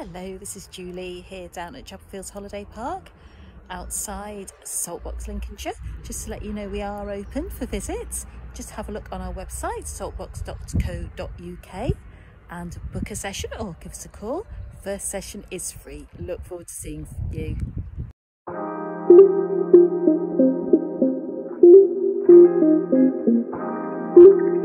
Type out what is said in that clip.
Hello, this is Julie here down at Chapelfields Holiday Park outside Saltbox Lincolnshire. Just to let you know we are open for visits. Just have a look on our website saltbox.co.uk and book a session or give us a call. First session is free. Look forward to seeing you. You.